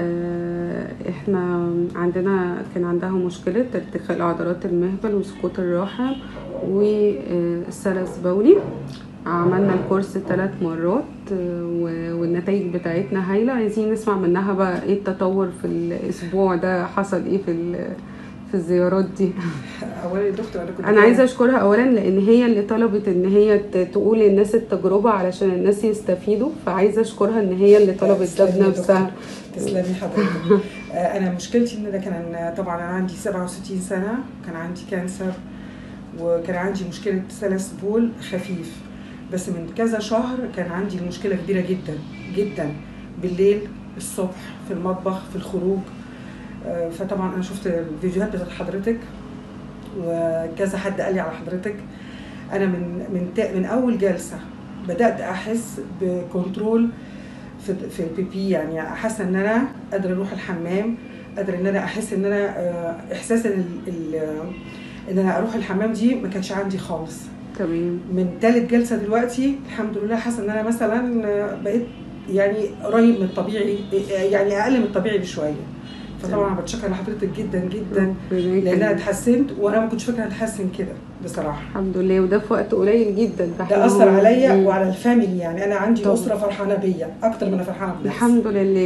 آه، إحنا عندنا كان عندها مشكلة ارتخاء عضلات المهبل وسقوط الرحم والسلس بولي عملنا الكورس ثلاث مرات آه، والنتائج بتاعتنا هايلة. عايزين نسمع منها بقى إيه التطور في الأسبوع ده حصل إيه في في الزيارات دي. اولا دكتور أنا عايزة أشكرها اولا لأن هي اللي طلبت إن هي تقول للناس التجربة علشان الناس يستفيدوا فعايزة أشكرها إن هي اللي طلبت ده بنفسها. تسلمي حضرتك. آه، أنا مشكلتي إن أنا كان طبعا أنا عندي 67 سنة كان عندي كانسر وكان عندي مشكلة سلس بول خفيف. بس من كذا شهر كان عندي مشكلة كبيرة جدا جدا. بالليل الصبح في المطبخ في الخروج. آه، فطبعا أنا شفت الفيديوهات بتاعت حضرتك. وكذا حد قال لي على حضرتك أنا من من من أول جلسة بدأت أحس ب control في في ال pee pee يعني حاسه إن أنا قادرة أروح الحمام قادرة إن أنا أحس إن أنا آه، إحساس ان إن أنا أروح الحمام دي ما كانش عندي خالص. تمام. من تالت جلسة دلوقتي الحمد لله حاسة إن أنا مثلا آه، بقيت يعني قريب من الطبيعي يعني أقل من الطبيعي بشوية. فطبعا بتشكر لحضرتك جدا جدا ربنا لأن أنا يخليك. اتحسنت وأنا ما كنتش فاكرة هتحسن كده بصراحة الحمد لله وده في وقت قليل جدا ده أثر عليا. وعلى الفاميلي يعني أنا عندي. أسرة فرحانة بيا أكتر من أنا فرحانة بنفسي الحمد لله